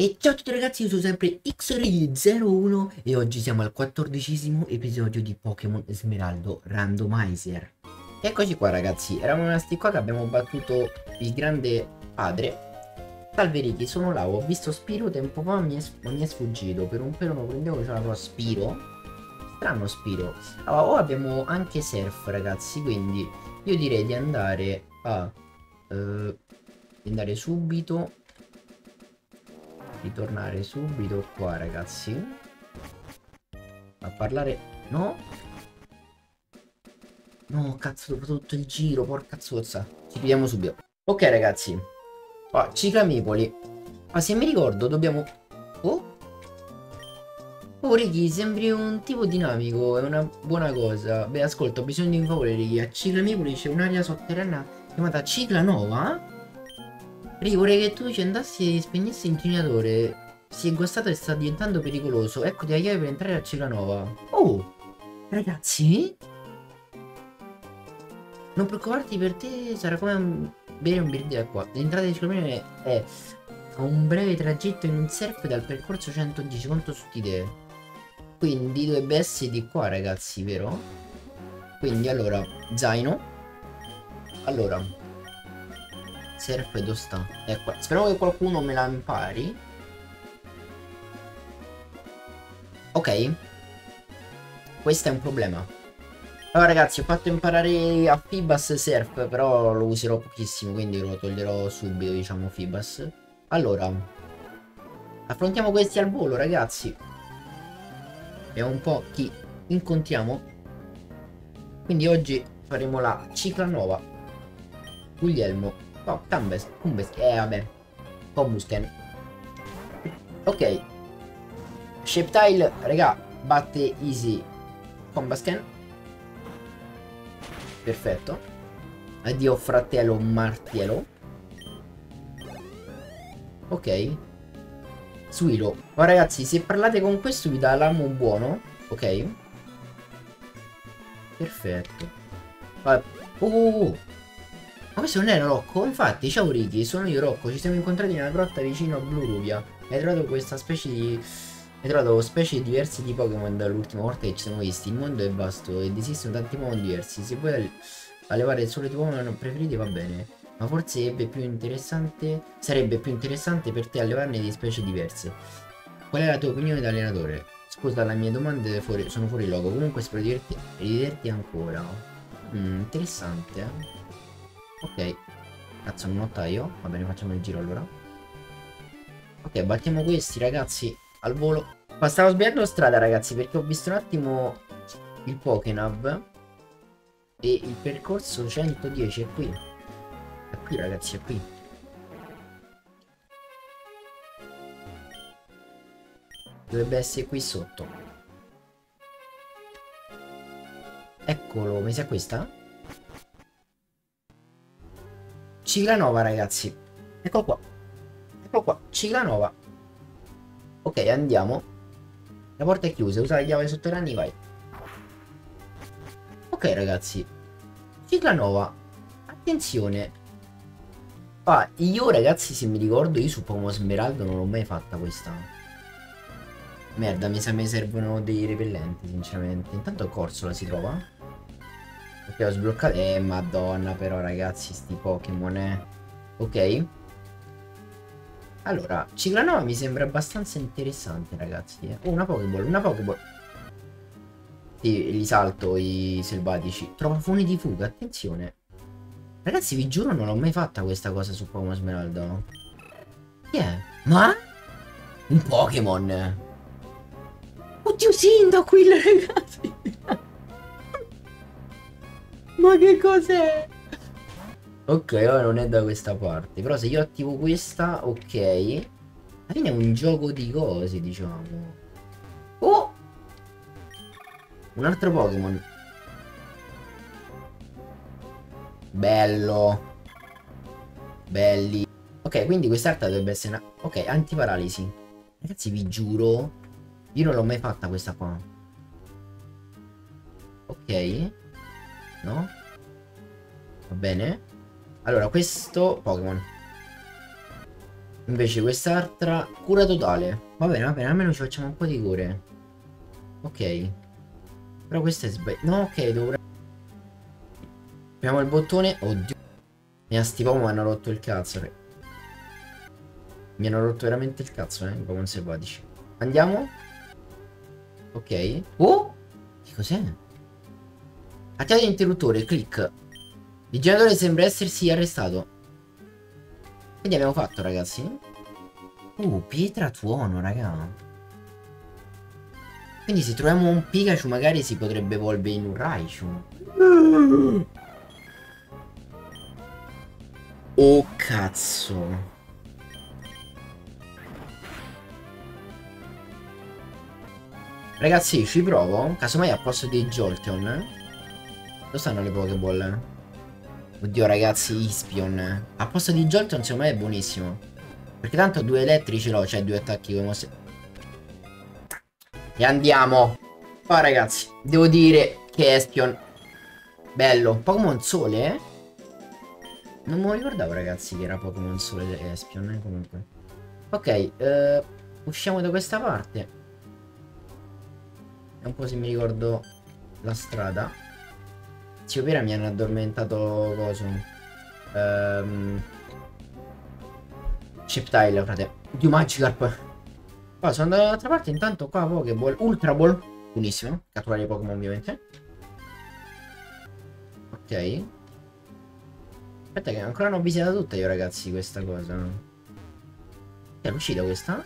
E ciao a tutti ragazzi, io sono sempre XRI01 e oggi siamo al quattordicesimo episodio di Pokémon Smeraldo Randomizer. Eccoci qua ragazzi, eravamo rimasti qua che abbiamo battuto il grande padre. Salve Ricky, sono là, ho visto Spiro tempo fa, mi è, mi è sfuggito, per un pelo non prendevo che c'era la Spiro. Strano Spiro. Allora, ora abbiamo anche Surf ragazzi, quindi io direi di andare a... Uh, andare subito ritornare subito qua ragazzi. A parlare no? No cazzo dopo tutto il giro porca zozza. Ci vediamo subito. Ok ragazzi. Oh, ciclamipoli ma se mi ricordo dobbiamo oh? Oh Ricky, sembri un tipo dinamico, è una buona cosa. Beh, ascolta, ho bisogno di un favore, Ricky. A Ciclamipoli c'è un'area sotterranea chiamata Ciclanova Ricky, vorrei che tu ci andassi e spegnessi l'inclinatore. Si è guastato e sta diventando pericoloso. Eccoti la chiave per entrare a Cilanova. Oh! Ragazzi? Non preoccuparti per te, sarà come un... bere un birra di acqua. L'entrata di Ciclamone è un breve tragitto in un surf dal percorso 110. Quanto su di te? Quindi dovrebbe essere di qua, ragazzi, vero? Quindi allora, zaino. Allora, Dove sta? Ecco, speriamo che qualcuno me la impari. Ok. Questo è un problema. Allora ragazzi, ho fatto imparare a Fibas Surf, però lo userò pochissimo, quindi lo toglierò subito, diciamo, Fibas. Allora, affrontiamo questi al volo, ragazzi. Vediamo un po' chi incontriamo. Quindi oggi faremo la cicla nuova. Guglielmo Oh, Cambes, Cumbes, eh vabbè. Combusken. Ok. Sheptile, raga, batte easy Combusken. Perfetto. Addio fratello martello. Ok. Suilo. Ma ragazzi, se parlate con questo vi dà l'amo buono. Ok. Perfetto. Uh, uh, uh. Ma questo non era Rocco? Infatti, ciao Ricky, sono io Rocco, ci siamo incontrati nella grotta vicino a Blue Rubia. Hai trovato questa specie di... Hai trovato specie diverse di Pokémon dall'ultima volta che ci siamo visti. Il mondo è vasto ed esistono tanti Pokémon diversi. Se vuoi allevare solo i tuoi Pokémon preferiti va bene. Ma forse è più interessante... Sarebbe più interessante per te allevarne di specie diverse. Qual è la tua opinione da allenatore? Scusa, le mie domande fuori, sono fuori logo. Comunque spero di divertirti ancora. Mm, interessante, eh. Ok. Cazzo, un notaio. Va bene, facciamo il giro allora. Ok, battiamo questi, ragazzi, al volo. Ma stavo sbagliando strada, ragazzi, perché ho visto un attimo il Pokénav. E il percorso 110 è qui. È qui, ragazzi, è qui. Dovrebbe essere qui sotto. Eccolo, mi sa questa? Ciglanova ragazzi. Ecco qua. Ecco qua. Ciglanova Ok andiamo. La porta è chiusa. Usa la chiave sotterranea vai. Ok ragazzi. Ciglanova Attenzione. Ah, io ragazzi se mi ricordo io su Pokémon Smeraldo non l'ho mai fatta questa. Merda mi sa mi servono dei repellenti sinceramente. Intanto Corsola si trova Ok, ho sbloccato. Eh, madonna, però, ragazzi, sti Pokémon, eh. Ok. Allora, Ciclanova mi sembra abbastanza interessante, ragazzi. Eh. Oh, una Pokéball, una Pokéball. Sì, li salto i selvatici. Trova funi di fuga, attenzione. Ragazzi, vi giuro, non l'ho mai fatta questa cosa su Pokémon Smeraldo. Chi è? Ma? Un Pokémon. Oddio, Sindacuil, ragazzi. Ma che cos'è? Ok, ora non è da questa parte. Però se io attivo questa, ok. Alla fine è un gioco di cose, diciamo. Oh! Un altro Pokémon. Bello. Belli. Ok, quindi quest'altra dovrebbe essere una... Ok, antiparalisi. Ragazzi, vi giuro. Io non l'ho mai fatta questa qua. Ok. No? Va bene. Allora, questo Pokémon. Invece quest'altra cura totale. Va bene, va bene, almeno ci facciamo un po' di cure. Ok. Però questa è sbagliata. No, ok, devo... Apriamo il bottone. Oddio. Mi ha sti mi hanno rotto il cazzo. Re. Mi hanno rotto veramente il cazzo, eh, i Pokémon selvatici. Andiamo. Ok. Oh! Che cos'è? Attivate l'interruttore, clic. Il generatore sembra essersi arrestato. Quindi abbiamo fatto, ragazzi. Uh, pietra tuono, raga. Quindi se troviamo un Pikachu magari si potrebbe evolvere in un Raichu. Oh, cazzo. Ragazzi, ci provo. Casomai a posto dei Jolteon. Dove stanno le Pokéball? Oddio ragazzi, Ispion. A posto di Jolteon secondo me è buonissimo. Perché tanto due elettrici l'ho, cioè due attacchi come se... E andiamo. Qua ragazzi, devo dire che Espion... Bello. Pokémon Sole, eh? Non me lo ricordavo ragazzi che era Pokémon Sole Espion, eh, comunque. Ok, eh, usciamo da questa parte. È un po' se mi ricordo la strada. Zio Pera mi hanno addormentato coso. Ehm... Chiptile, frate. Dio Magikarp. Qua sono andato dall'altra parte, intanto qua Pokéball. Ultra Ball. Buonissimo. Catturare i Pokémon ovviamente. Ok. Aspetta che ancora non ho visitato tutta io ragazzi questa cosa. È uscita questa?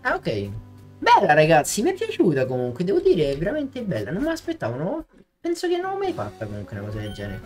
Ah ok. Bella ragazzi, mi è piaciuta comunque, devo dire, è veramente bella, non me l'aspettavo, no? penso che non l'ho mai fatta comunque una cosa del genere.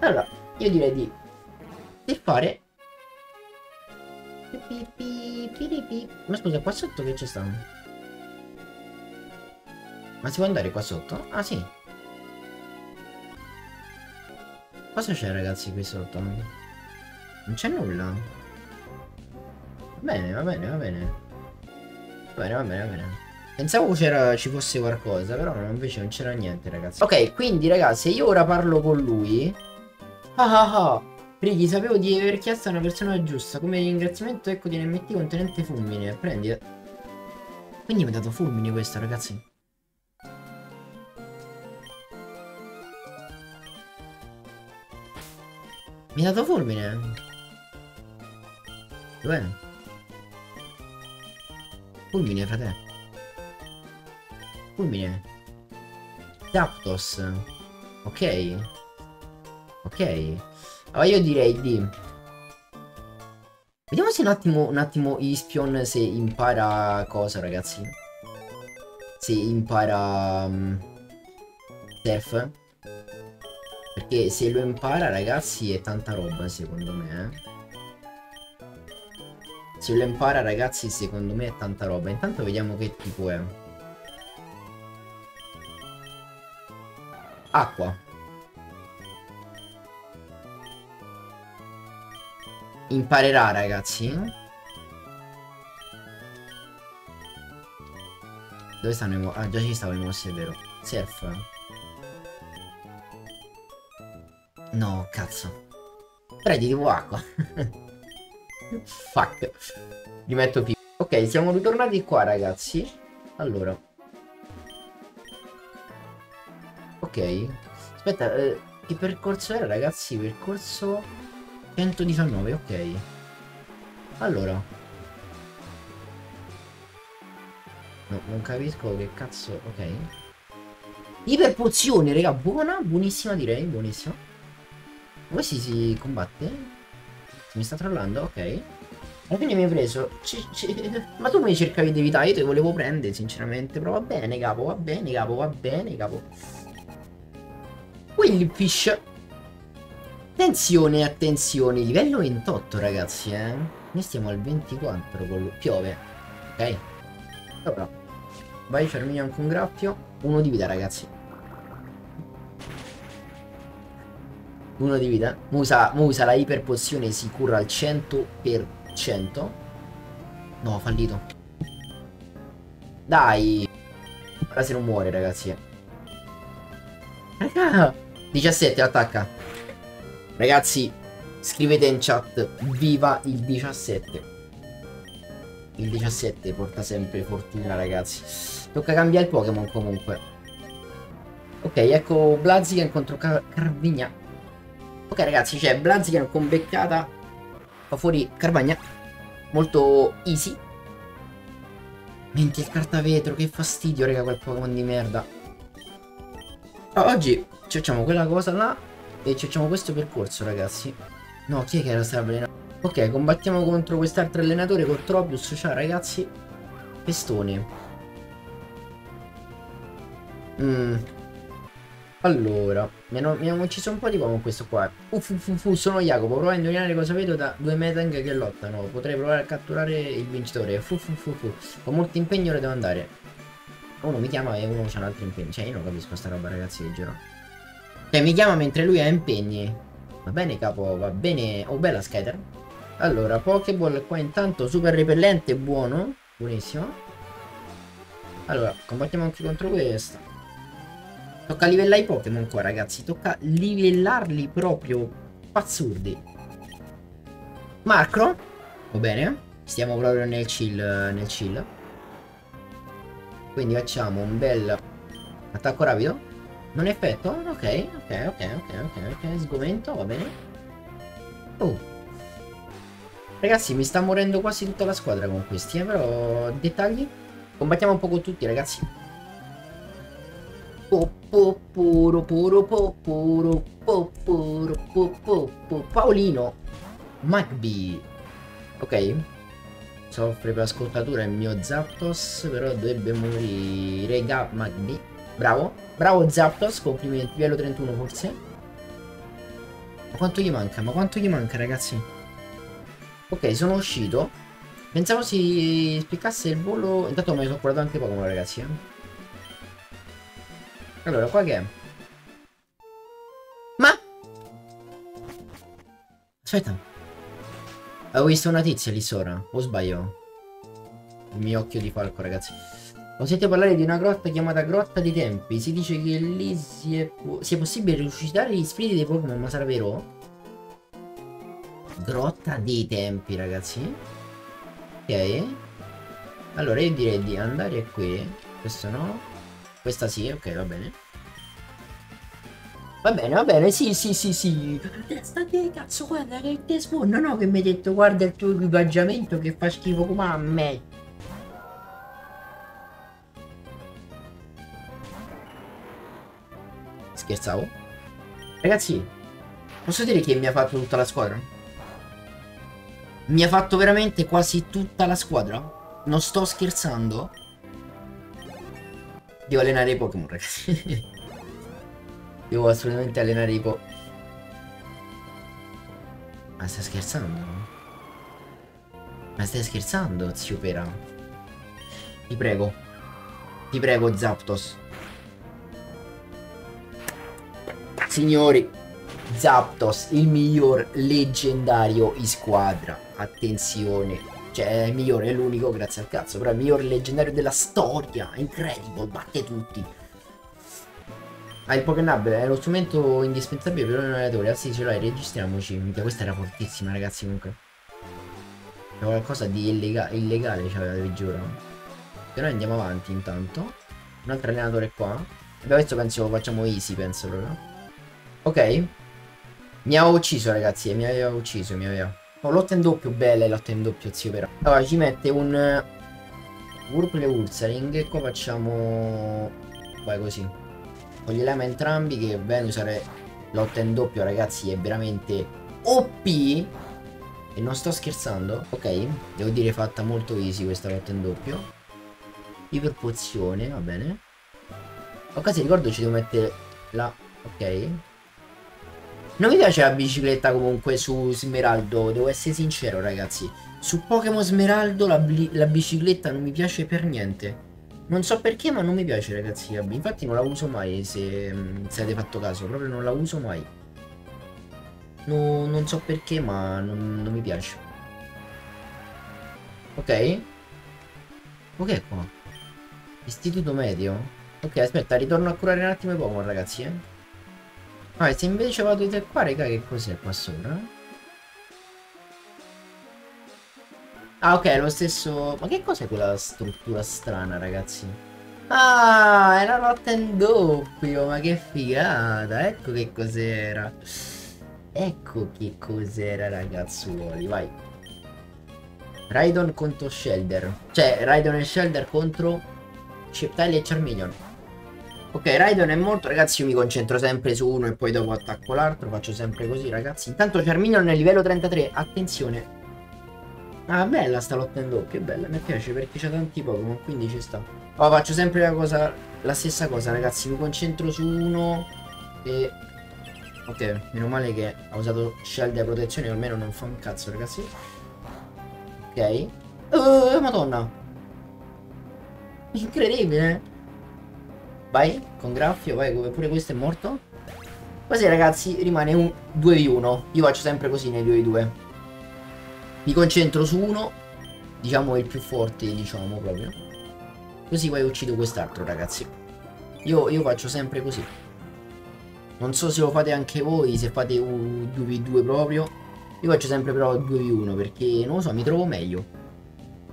Allora, io direi di, di fare... Ma scusa, qua sotto che c'è stato? Ma si può andare qua sotto? Ah sì. Cosa c'è ragazzi qui sotto? Non c'è nulla. Va bene, va bene, va bene. Bene, va bene, va bene. Pensavo ci fosse qualcosa, però no, invece non c'era niente, ragazzi. Ok, quindi, ragazzi, io ora parlo con lui. Ah ah ah. Righi, sapevo di aver chiesto a una persona giusta. Come ringraziamento, ecco di NMT contenente fulmine. Prendi. Quindi mi ha dato fulmine questo, ragazzi. Mi ha dato fulmine. Dov'è? Fulmine, frate. Fulmine. Zapdos. Ok. Ok. Allora io direi di... Vediamo se un attimo, un attimo Ispion se impara cosa, ragazzi. Se impara... Um, Surf. Perché se lo impara, ragazzi, è tanta roba, secondo me, eh. Se lo impara ragazzi secondo me è tanta roba. Intanto vediamo che tipo è. Acqua. Imparerà ragazzi. Dove stanno i mossi? Ah già ci stavo i mossi è vero. Surf. No cazzo. Prendi tipo acqua Fuck. Li metto più. Ok, siamo ritornati qua, ragazzi. Allora. Ok. Aspetta, eh, che percorso era, ragazzi? Percorso 119, ok. Allora. No, non capisco che cazzo... Ok. Iperpozione, raga. Buona, buonissima direi, buonissima. Come si, si combatte? Mi sta trollando? Ok. Alla fine mi hai preso. C Ma tu mi cercavi di evitare, io te volevo prendere, sinceramente. Però va bene, capo, va bene, capo, va bene, capo. Quillfish. Attenzione, attenzione. Livello 28, ragazzi, eh. Noi stiamo al 24 con piove. Ok. Allora. Vai, anche un graffio. Uno di vita, ragazzi. Uno di vita. Musa, Musa la iperpozione si cura al 100%. No, fallito. Dai. Ora se non muore, ragazzi. Raga. 17, attacca. Ragazzi, Scrivete in chat, viva il 17. Il 17 porta sempre fortuna, ragazzi. Tocca cambiare il Pokémon comunque. Ok, ecco Blaziken contro Car Carvigna. Ok, ragazzi, c'è Blaziken con beccata. Fa fuori Carvagna. Molto easy. Menti il cartavetro, che fastidio, raga, quel Pokémon di merda. Oggi facciamo quella cosa là e facciamo questo percorso, ragazzi. No, chi è che era stato avvelenando? Ok, combattiamo contro quest'altro allenatore con Tropius. Ciao, ragazzi. Pestone. Mmm. Allora, mi hanno, ucciso un po' di con questo qua. Uff, uff, uff, sono Jacopo. Prova a indovinare cosa vedo da due Metang che lottano. Potrei provare a catturare il vincitore. Uff, uff, uff, uff. Con molto impegno ora devo andare. Uno mi chiama e uno c'ha un altro impegno. Cioè, io non capisco sta roba, ragazzi, vi giuro. Cioè, mi chiama mentre lui ha impegni. Va bene, capo, va bene. Oh, bella Skyter. Allora, Pokéball qua intanto super repellente, buono. Buonissimo. Allora, combattiamo anche contro questo. Tocca livellare i Pokémon qua, ragazzi. Tocca livellarli proprio pazzurdi. Marcro. Va bene. Stiamo proprio nel chill, nel chill. Quindi facciamo un bel attacco rapido. Non effetto? Ok, ok, ok, ok, ok, ok. Sgomento, va bene. Oh. Ragazzi, mi sta morendo quasi tutta la squadra con questi, eh, però dettagli. Combattiamo un po' con tutti, ragazzi. Paolino Magby Ok. Soffre per ascoltatura il mio Zapdos Però dovrebbe morire. Ga Magby Bravo. Bravo Zapdos Complimenti. Livello 31 forse? Ma quanto gli manca? Ma quanto gli manca ragazzi? Ok sono uscito. Pensavo si spiccasse il volo. Intanto ne sono curato anche poco ragazzi eh allora, qua che è? Ma? Aspetta. Avevo visto una tizia lì sopra. O sbaglio? Il mio occhio di falco, ragazzi. Ho sentito parlare di una grotta chiamata Grotta dei Tempi. Si dice che lì sia, sia possibile risuscitare gli spiriti dei Pokémon, ma sarà vero? Grotta dei Tempi, ragazzi. Ok. Allora io direi di andare qui. Questo no. Questa sì, ok, va bene. Va bene, va bene, sì, sì, sì, sì. Testa di cazzo, guarda che te spawn. No, che mi hai detto, guarda il tuo equipaggiamento che fa schifo come a me. Scherzavo? Ragazzi, posso dire che mi ha fatto tutta la squadra? Mi ha fatto veramente quasi tutta la squadra? Non sto scherzando? Devo allenare i Pokémon, ragazzi. Devo assolutamente allenare i Pokémon. Ma stai scherzando? Ma stai scherzando, zio Pera? Ti prego. Ti prego, Zapdos. Signori, Zapdos, il miglior leggendario in squadra. Attenzione. Cioè, è il migliore, è l'unico, grazie al cazzo. Però è il miglior leggendario della storia. Incredible, batte tutti. Ah, il Pokéball è lo strumento indispensabile per un allenatore. Anzi, ce l'hai, registriamoci. Minchia, questa era fortissima, ragazzi, comunque. C'è qualcosa di illega illegale, cioè, vi giuro. E noi andiamo avanti, intanto. Un altro allenatore qua. Abbiamo questo penso facciamo easy, penso proprio. Ok. Mi ha ucciso, ragazzi, mi aveva ucciso, mi aveva... Oh, lotta in doppio, bella lotta in doppio, zio però. Allora, ci mette un... Whirlpool e Ursaring e qua facciamo... Vai così. Togliamo entrambi che bene usare lotta in doppio, ragazzi, è veramente OP. E non sto scherzando. Ok, devo dire fatta molto easy questa lotta in doppio. Iper pozione, va bene. Ok, se ricordo ci devo mettere la... Ok. Non mi piace la bicicletta comunque su Smeraldo, devo essere sincero ragazzi. Su Pokémon Smeraldo la, la, bicicletta non mi piace per niente. Non so perché ma non mi piace ragazzi. Infatti non la uso mai se, se avete fatto caso, proprio non la uso mai. No, non so perché ma non, non mi piace. Ok? Ok qua. Istituto medio. Ok aspetta ritorno a curare un attimo i Pokémon ragazzi eh. Vabbè, se invece vado di te qua, raga, che cos'è qua sopra? Ah, ok, è lo stesso... Ma che cos'è quella struttura strana, ragazzi? Ah, era rotta in doppio, ma che figata, ecco che cos'era. Ecco che cos'era, ragazzuoli, vai. Raidon contro Shelder. Cioè, Raidon e Shelder contro Chiptile e Charmeleon. Ok, Raidon è morto, ragazzi, io mi concentro sempre su uno e poi dopo attacco l'altro, faccio sempre così, ragazzi. Intanto Charmeleon è livello 33, attenzione. Ah, bella sta lotta in doppio, bella, mi piace perché c'ha tanti Pokémon, quindi ci sta. Oh, faccio sempre la cosa, la stessa cosa, ragazzi, mi concentro su uno e... Ok, meno male che ha usato Shelder protezione, almeno non fa un cazzo, ragazzi. Ok. Oh, madonna. Incredibile. Vai, con graffio, vai, pure questo è morto. Così ragazzi rimane un 2v1. Io faccio sempre così nei 2v2. Mi concentro su uno, diciamo il più forte, diciamo proprio. Così poi uccido quest'altro ragazzi. Io, io faccio sempre così. Non so se lo fate anche voi, se fate un 2v2 proprio. Io faccio sempre però 2v1 perché, non lo so, mi trovo meglio.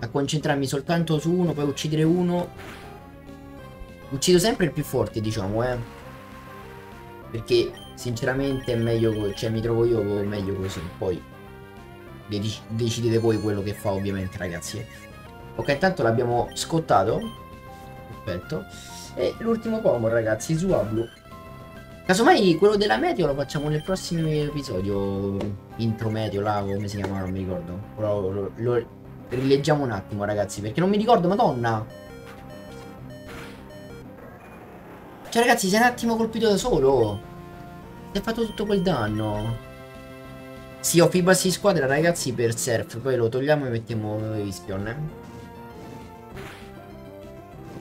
A concentrarmi soltanto su uno, poi uccidere uno. Uccido sempre il più forte, diciamo, eh. Perché, sinceramente, è meglio, cioè mi trovo io meglio così. Poi, decidete voi quello che fa, ovviamente, ragazzi. Eh. Ok, intanto l'abbiamo scottato. Perfetto. E l'ultimo Pokémon, ragazzi, Zuablu. Casomai quello della meteo lo facciamo nel prossimo episodio. Intro meteo, là, come si chiama, non mi ricordo. Lo, lo, lo rileggiamo un attimo, ragazzi, perché non mi ricordo, madonna. Cioè, ragazzi, sei un attimo colpito da solo. Si è fatto tutto quel danno. Sì, ho Fibassi squadra, ragazzi, per surf. Poi lo togliamo e mettiamo Ispion, eh.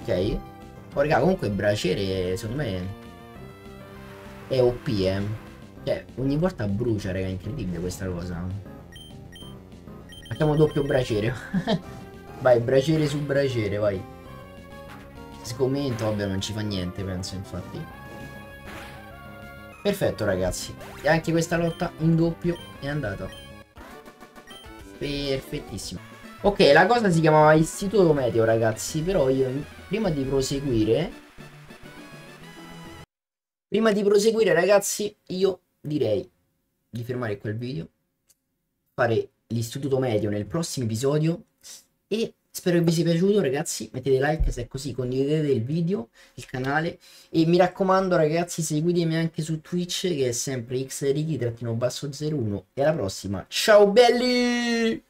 Ok. Oh, raga, comunque Braciere, secondo me è OP, eh. Cioè, ogni volta brucia, raga, è incredibile questa cosa. Facciamo doppio braciere. vai, braciere su braciere, vai. Sgomento, vabbè, non ci fa niente, penso, infatti. Perfetto, ragazzi. E anche questa lotta in doppio è andata. Perfettissimo. Ok, la cosa si chiamava Istituto Meteo, ragazzi. Però io, prima di proseguire, Prima di proseguire ragazzi io direi di fermare quel video, fare l'istituto medio nel prossimo episodio e spero che vi sia piaciuto ragazzi, mettete like se è così, condividete il video, il canale. E mi raccomando ragazzi seguitemi anche su Twitch che è sempre xriki-01 e alla prossima, ciao belli!